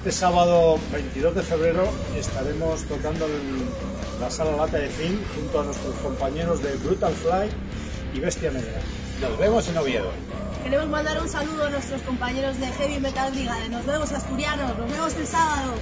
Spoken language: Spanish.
Este sábado 22 de febrero estaremos tocando en la sala Lata de Fin junto a nuestros compañeros de Brutal Fly y Bestia Negra. Nos vemos en Oviedo. Queremos mandar un saludo a nuestros compañeros de Heavy Metal Brigade. Nos vemos asturianos, nos vemos el sábado.